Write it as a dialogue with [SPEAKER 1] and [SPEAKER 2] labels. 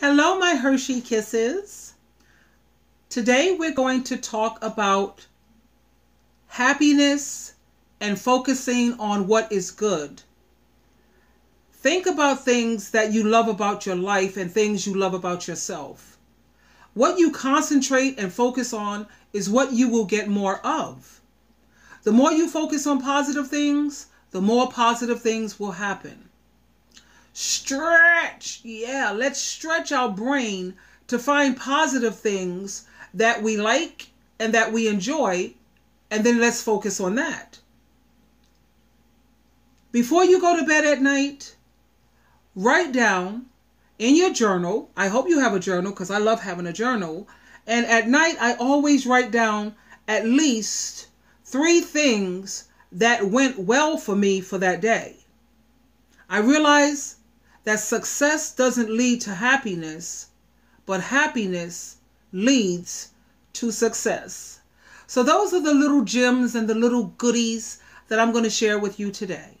[SPEAKER 1] Hello, my Hershey Kisses. Today we're going to talk about happiness and focusing on what is good. Think about things that you love about your life and things you love about yourself. What you concentrate and focus on is what you will get more of. The more you focus on positive things, the more positive things will happen. Stretch. Yeah, let's stretch our brain to find positive things that we like and that we enjoy, and then let's focus on that. Before you go to bed at night, write down in your journal. I hope you have a journal because I love having a journal. And at night, I always write down at least three things that went well for me for that day. I realize that success doesn't lead to happiness, but happiness leads to success. So, those are the little gems and the little goodies that I'm going to share with you today.